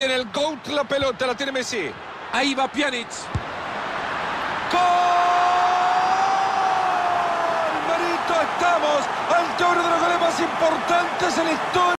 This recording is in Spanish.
En el GOAT la pelota, la tiene Messi. Ahí va Pjanic. ¡Gol! Marito, estamos ante uno de los goles más importantes en la historia.